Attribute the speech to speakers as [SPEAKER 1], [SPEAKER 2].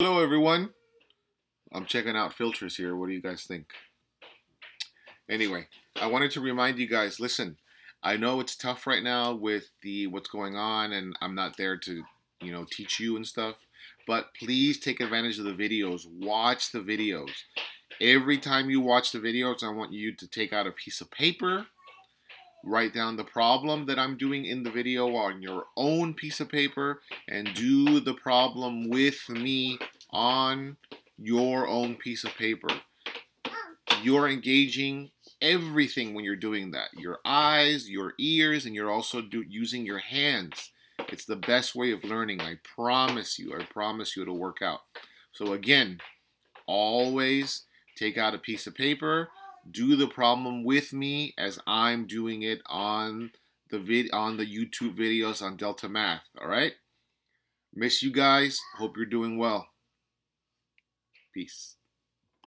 [SPEAKER 1] Hello, everyone. I'm checking out filters here. What do you guys think? Anyway, I wanted to remind you guys. Listen, I know it's tough right now with the what's going on, and I'm not there to, you know, teach you and stuff. But please take advantage of the videos. Watch the videos. Every time you watch the videos, I want you to take out a piece of paper write down the problem that I'm doing in the video on your own piece of paper and do the problem with me on your own piece of paper. You're engaging everything when you're doing that. Your eyes, your ears, and you're also using your hands. It's the best way of learning. I promise you. I promise you it'll work out. So again, always take out a piece of paper, do the problem with me as I'm doing it on the vid on the YouTube videos on Delta Math. All right. Miss you guys. Hope you're doing well. Peace.